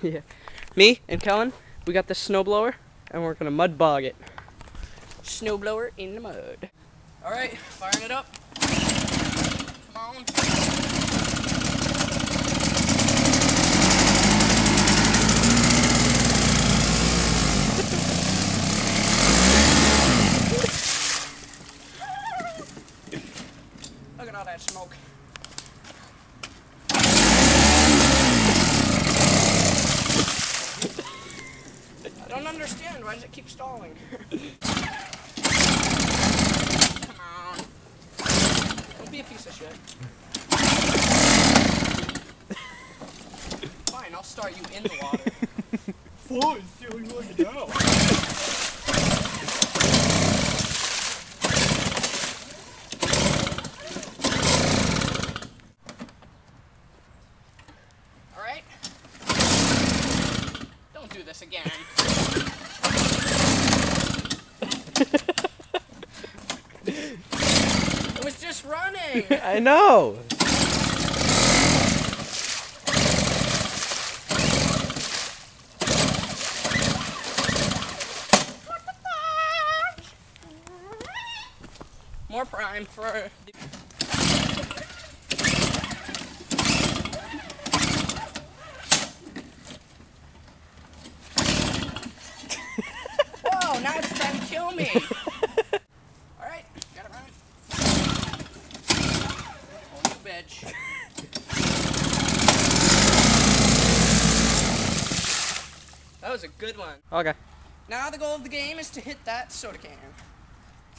yeah. Me and Kellen, we got this snowblower, and we're gonna mud bog it. Snowblower in the mud. All right, firing it up. Come on. Look at all that smoke. I don't understand. Why does it keep stalling? Come on. Don't be a piece of shit. Fine, I'll start you in the water. Fine, see how you like it now. Alright. Don't do this again. It was just running. I know. More prime for. Now it's trying to kill me. All right, got it right. Oh, you bitch. That was a good one. Okay. Now the goal of the game is to hit that soda can.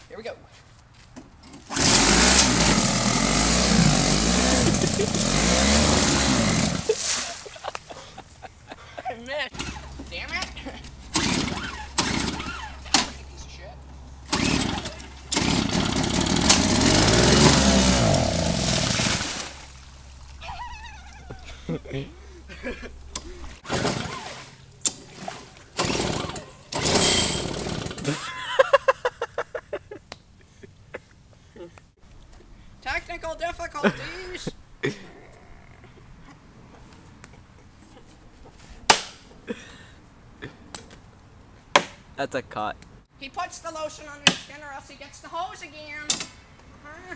Here we go. I missed. Damn it. Piece of shit. Technical difficulties. That's a cut. he puts the lotion on his skin or else he gets the hose again. Huh?